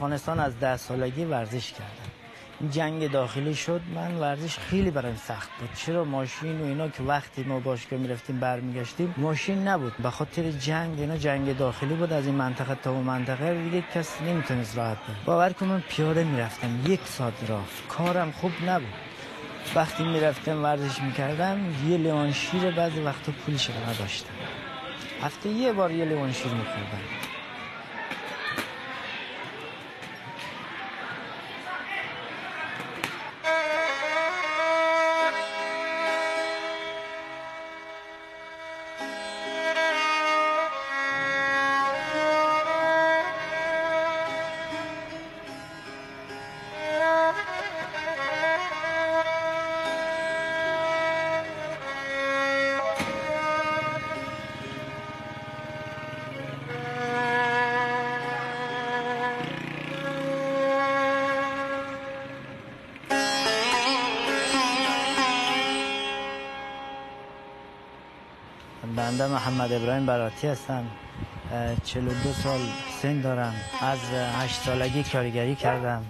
افغانستان از ده سالگی ورزش کردم جنگ داخلی شد من ورزش خیلی برایم سخت بود. چرا ماشین و اینا که وقتی ما باشگاه می‌رفتیم برمیگشتیم ماشین نبود. به خاطر جنگ اینا جنگ داخلی بود از این منطقه تا اون منطقه. دیگه کس نمی‌تونست راحت بود باور کن من پیاده می‌رفتم. یک ساعت راه کارم خوب نبود. وقتی می‌رفتم ورزش می‌کردم یه لیوان شیر بعضی وقتا پولش نداشتم. هفته یه بار یه لیوان شیر میخوردم. بنده محمد ابراهیم براتی هستم. 42 سال سن دارم. از 8 سالگی کارگری کردم.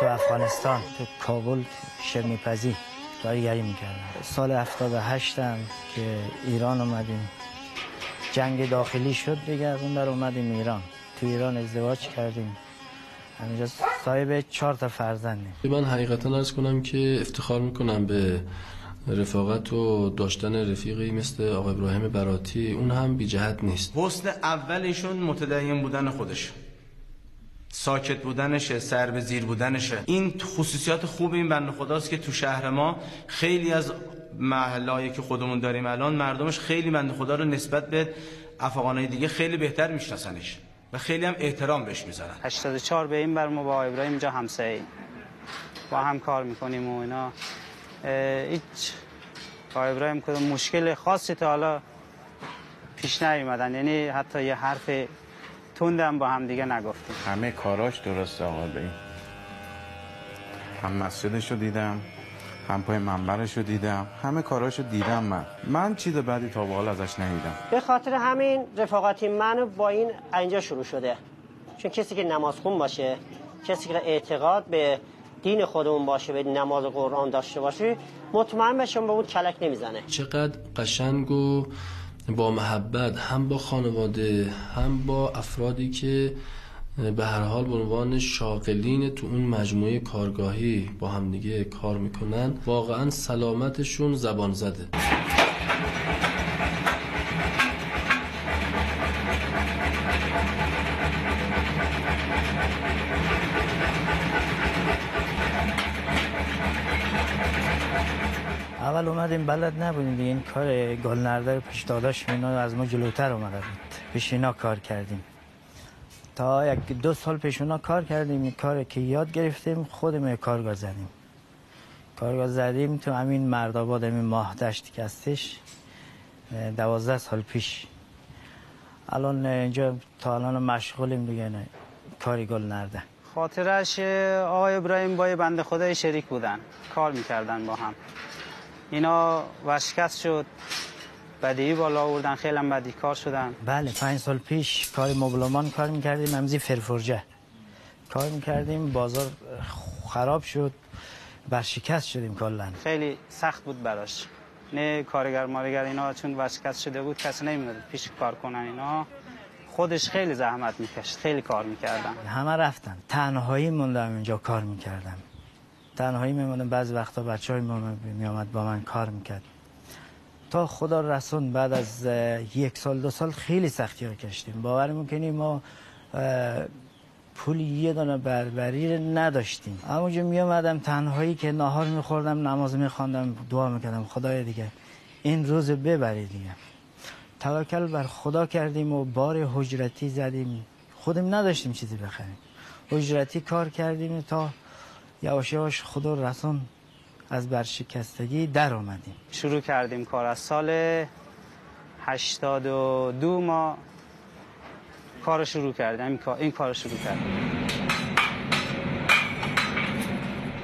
تو افغانستان تو کابل شرمیپزی کارگری می‌کردم. سال 78 هم که ایران اومدیم. جنگ داخلی شد دیگه از اون در اومدیم ایران. تو ایران ازدواج کردیم. همینجا صاحب چهار تا فرزندیم. من حقیقتا ارز کنم که افتخار می‌کنم به رفاقت و داشتن رفیقی مثل آقا ابراهیم براتی اون هم بی جهت نیست. حسن اولشون متدین بودن خودش. ساکت بودنشه سر به زیر بودنشه این خصوصیات خوب این بند خداست که تو شهر ما خیلی از محلهایی که خودمون داریم الان مردمش خیلی بند خدا رو نسبت به افغانای دیگه خیلی بهتر میشناسنش و خیلی هم احترام بهش می‌ذارن. 84 به این بر ما با ابراهیم اینجا همسایه. با هم کار می‌کنیم و اینا. هیچ با ابراهیم کدوم مشکل خاصی تا حالا پیش نیومدن. یعنی حتی یه حرف تندم با هم دیگه نگفتیم. همه کاراش درسته آقا بی. هم مسجدش رو دیدم هم پای منبرش رو دیدم همه کاراش رو دیدم من. من چیز بعدی تا به حال ازش ندیدم. به خاطر همین رفاقتی من با این اینجا شروع شده. چون کسی که نماز خون باشه کسی که اعتقاد به دین خودمون باشه به نماز قرآن داشته باشه مطمئن بشم به اون کلک نمی‌زنه. چقدر قشنگ و با محبت هم با خانواده هم با افرادی که به هر حال به عنوان شاغلین تو اون مجموعه کارگاهی با همدیگه کار می‌کنن واقعا سلامتشون زبان زده. اول اومدیم بلد نبودیم دیگه. این کار گل نرده پیش داداش اینا از ما جلوتر اومده بود. پیش اینا کار کردیم. تا یک دو سال پیش اونا کار کردیم. این کار که یاد گرفتیم خودمون کارگاه زدیم. کارگاه زدیم تو همین مردآباد همین ماه دشت که هستش. دوازده سال پیش. الان اینجا تا الان مشغولیم دیگه. نه کاری گل نرده. خاطرش آقای ابراهیم با بنده خدای شریک بودن. کار می‌کردن با هم. اینا ورشکست شد. بدی بالا آوردن خیلی هم بدی کار شدن. بله پنج سال پیش کار مبلمان کار می‌کردیم همزی فرفرجه کار می‌کردیم بازار خراب شد برشکست شدیم کلا. خیلی سخت بود براش. نه کارگر مارگر اینا چون ورشکست شده بود کسی نمی‌داد پیش کار کنن اینا. خودش خیلی زحمت می‌کشد خیلی کار می‌کردن. همه رفتن تنهایی موندم اینجا کار می‌کردم. تنهایی میمونم بعضی وقتا بچه های میامد با من کار می‌کرد. تا خدا رسون بعد از یک سال دو سال خیلی سختی ها کشتیم. باور می‌کنیم ما پول یه دانه بربری رو نداشتیم. همونجا میامدم تنهایی که نهار میخوردم نماز میخواندم دعا می‌کردم خدای دیگه این روز ببری دیگه. توکل بر خدا کردیم و بار حجرتی زدیم. خودم نداشتیم چیزی بخریم. حجرتی کار کردیم تا یواش یواش خدا رسون از برشکستگی در آمدیم. شروع کردیم کار. از سال 82 ما کار شروع کردیم. این کار شروع کردیم.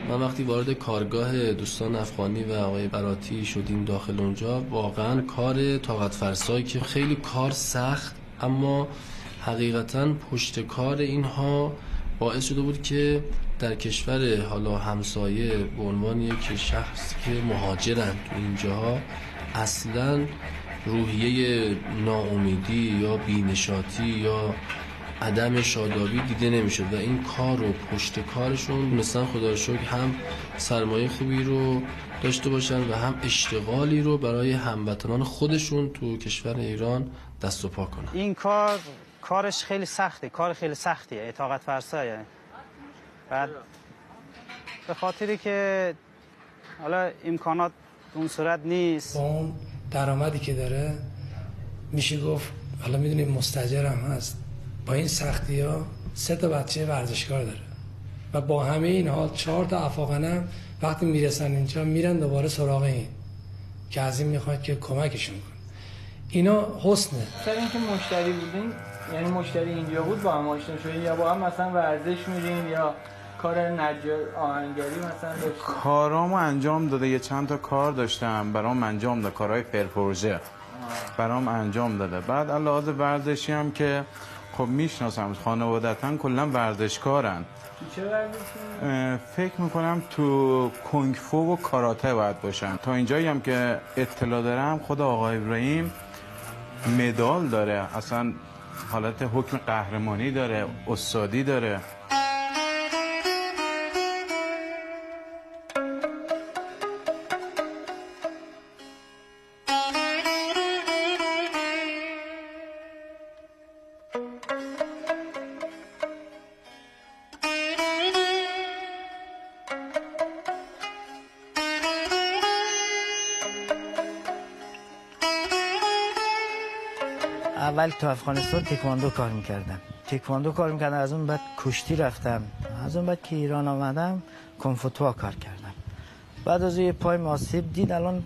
من وقتی وارد کارگاه دوستان افغانی و آقای براتی شدیم داخل اونجا واقعا کار طاقت فرسایی که خیلی کار سخت اما حقیقتا پشت کار اینها باعث شده بود که در کشور حالا همسایه به عنوان یک شخص که مهاجرن تو اینجاها اصلا روحیه ناامیدی یا بینشاتی یا عدم شادابی دیده نمی‌شد و این کار رو پشت کارشون مثلا خدا شکر هم سرمایه خوبی رو داشته باشن و هم اشتغالی رو برای هموطنان خودشون تو کشور ایران دست و پا کنن. این کار کارش خیلی سخته کار خیلی سختیه اطاقت فرسایه. بعد به خاطری که حالا امکانات اون صورت نیست. با اون درآمدی که داره میشه گفت حالا می‌دونیم مستجر هم هست. با این سختی ها سه تا بچه ورزشکار داره. و با همه این حال چهار تا افاقنه وقتی می‌رسن اینجا میرن دوباره سراغ این که از این می‌خواد که کمکشون کن اینا حسنه. سر اینکه مشتری بودین یعنی مشتری اینجا بود با هم آشنا شدین یا با هم مثلا ورزش میرین یا کار نجار آهنگری مثلا داشتین کارامو انجام داده. یه چند تا کار داشتم. برام انجام داده کارهای پرپروژه. برام انجام داده. بعد علاوه ورزشی هم که خب می‌شناسم. خانوادتا کلا ورزشکارن. چه ورزشی؟ فکر می‌کنم تو کنگفو و کاراته باید باشن. تا اینجایی هم که اطلاع دارم خود آقای ابراهیم مدال داره. اصلا حالت حکم قهرمانی داره. استادی داره. اول تو افغانستان تکواندو کار می‌کردم. تکواندو کار می‌کردم از اون بعد کشتی رفتم. از اون بعد که ایران آمدم کنفوتوا کار کردم. بعد از یه پای آسیب دید الان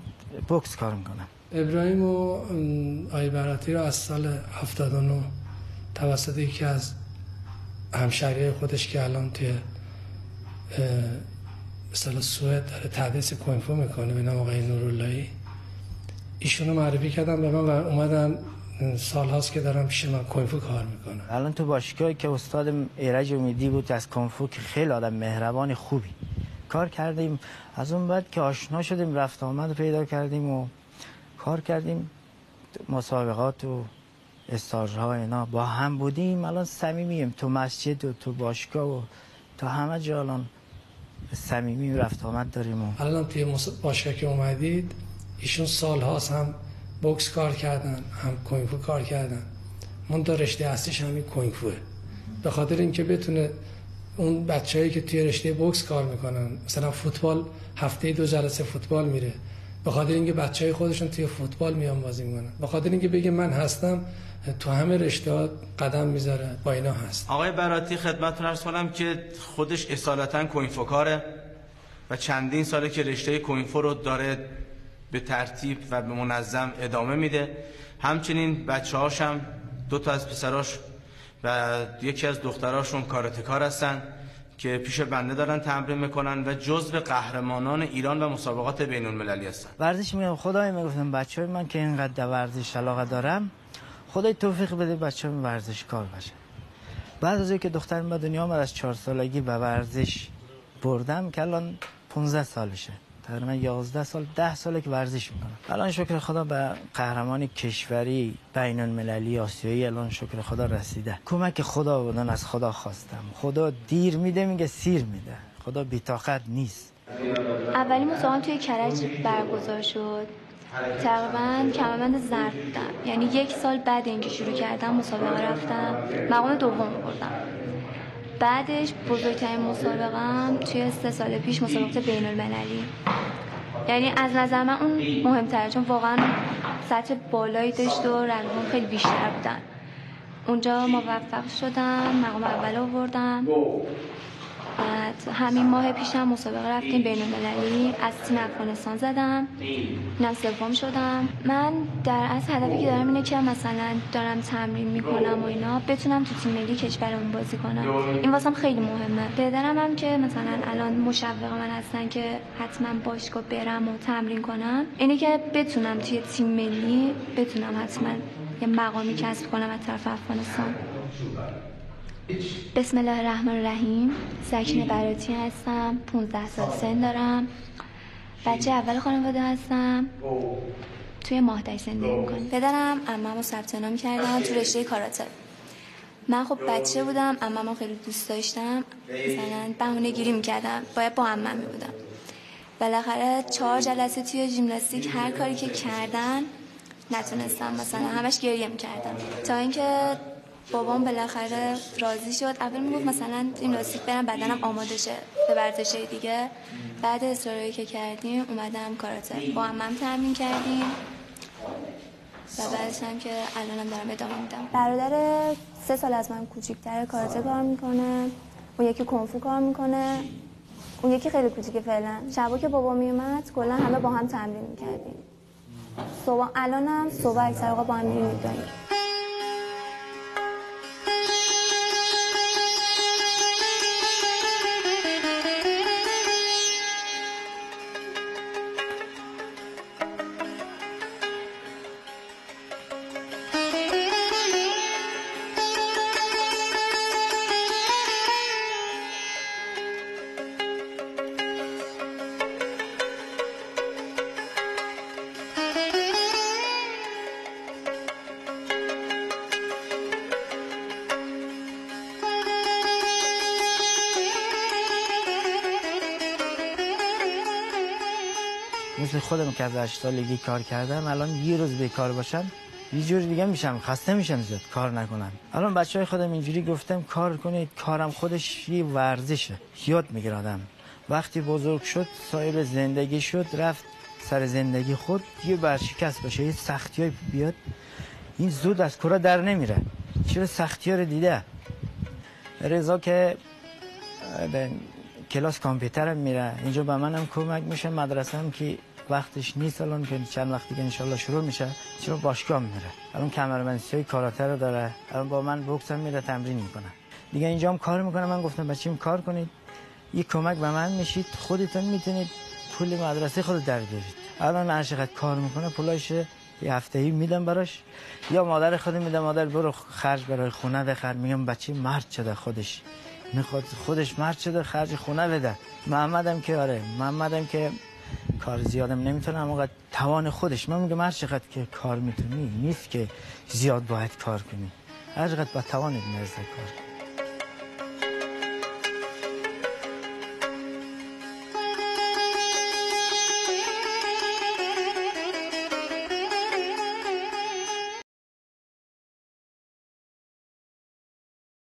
بوکس کار می‌کنم. ابراهیم و آی براتی رو از سال 79 توسط یکی از همشهری خودش که الان توی مثلا سوئد داره تدریس کوینفو می‌کنه به نام آقای نوراللهی ایشونو معرفی کردم به من و اومدن سال هاست که دارم پیش من کوینفو کار می‌کنم. الان تو باشگاهی که استاد ایرج امیدی بود از کنفو که خیلی آدم مهربان خوبی کار کردیم. از اون بعد که آشنا شدیم رفت آمد پیدا کردیم و کار کردیم. مسابقات و استاژها اینا با هم بودیم. الان صمیمیم تو مسجد و تو باشگاه و تا همه جا الان صمیمی رفت آمد داریم و الان توی باشگاه که اومدید ایشون سال هاست هم بوکس کار کردن هم کوینفو کار کردن. من دو رشته اصلیش همین کوینفوه به خاطر اینکه بتونه اون بچههایی که توی رشته بوکس کار می‌کنن مثلا فوتبال هفته دو جلسه فوتبال میره. به خاطر اینکه بچه های خودشون توی فوتبال میان بازی می‌کنن. به خاطر اینکه بگه من هستم تو همه رشته قدم می‌ذاره با اینا هست. آقای براتی خدمتتون عرض کنم که خودش اصالتا کوینفوکاره و چندین ساله که رشته کوینفو رو داره به ترتیب و به منظم ادامه میده. همچنین بچه هاشم دو تا از پسراش و یکی از دختراشون کاراتکار هستن که پیش بنده دارن تمرین می‌کنن و جزو قهرمانان ایران و مسابقات بین المللی هستن. ورزش میگم. خدای می‌گفتم بچه های من که اینقدر در ورزش علاقه دارم خدای توفیق بده بچه هم ورزشکار باشه بعد از اینکه دخترم به دنیا آمد از چهار سالگی به ورزش بردم که الان 15 سالشه. تقریبا 11 سال 10 ساله که ورزش می‌کنم. الان شکر خدا به قهرمان کشوری بین المللی آسیایی الان شکر خدا رسیده. کمک خدا بودن از خدا خواستم. خدا دیر میده میگه سیر میده. خدا بیتاقت نیست. اولی مسابقه توی کرج برگزار شد. تقریبا کمربند زرد بودم. یعنی یک سال بعد اینکه شروع کردم مسابقه رفتم. مقام دوم بردم. بعدش بزرگترین مسابقه توی سه سال پیش مسابقات بین المللی یعنی از نظر من اون مهمتره چون واقعا سطح بالایی داشت و رقم خیلی بیشتر بودن. اونجا موفق شدم مقام اول آوردم. بعد همین ماه پیشم مسابقه رفتیم بین المللی. از تیم افغانستان زدم. اینم سوم شدم. من در از هدفی که دارم اینه که مثلا دارم تمرین می‌کنم و اینا بتونم تو تیم ملی کشورمون بازی کنم. این واسم خیلی مهمه. پدرم هم که مثلا الان مشوق من هستن که حتما باشگاه برم و تمرین کنم اینه که بتونم توی تیم ملی بتونم حتما یه مقامی کسب کنم از طرف افغانستان. بسم الله الرحمن الرحیم. سکین براتی هستم. 15 سال سن دارم. بچه اول خانواده هستم. توی ماهدش زندگی می‌کنم پدرم اممو ثبت نام کردم تو رشته کاراته. من خب بچه بودم اممو خیلی دوست داشتم. مثلا بهونه گیری می‌کردم. باید با امم بودم. بالاخره چهار جلسه توی ژیمناستیک هر کاری که کردن نتونستم. مثلا همش گریه می‌کردم. تا اینکه بابام بالاخره راضی شد. اول می‌گفت مثلا ژیمناستیک برم بدنم آماده شه به ورزش دیگه. بعد اصراری که کردیم اومدم کاراته. با هم تمرین کردیم. و بعدش هم که الانم دارم ادامه میدم. برادر سه سال از من کوچیک‌تر کاراته کار می‌کنه. اون یکی کنفو کار می‌کنه. اون یکی خیلی کوچیکه فعلا. شبا که بابا میومد کلا همه با هم تمرین می‌کردیم. صبح الانم صبح اکثر با هم میریم. خودم که از 8 سالگی کار کردم الان یه روز بیکار باشم یه جور دیگه میشم خسته میشم زیاد کار نکنم. الان بچه های خودم اینجوری گفتم کار کنید کارم خودش یه ورزشه یاد می‌گیره آدم. وقتی بزرگ شد صاحب زندگی شد رفت سر زندگی خود یه برشکست باشه یه سختی های بیاد. این زود از کرا در نمیره. چرا سختی ها رو دیده؟ رضا که کلاس کامپیوتر میره. اینجا به منم کمک میشه مدرسه هم که وقتش نیست. الان که چند وقتی که انشالله شروع میشه چرا باشگاه میره. الان کمربندی های کاراته رو داره. الان با من بوکس هم میره تمرین می‌کنه. دیگه اینجا هم کار می‌کنه. من گفتم بچیم کار کنید. یه کمک به من میشید. خودتون می‌تونید پول مدرسه خود در بیارید. الان هر کار می‌کنه پولاش یه هفته ای میدم براش. یا مادر خود میدم مادر برو خرج برای خونه بخر. میگم بچه مرد شده خودش. می‌خواد خودش مرد شده خرج خونه بده. محمدم که آره محمدم که کار زیادم نمی‌تونه اما توان خودش. من میگم هر چقدر که کار می‌تونی نیست که زیاد باید کار کنی. هر چقدر با توان نزد کار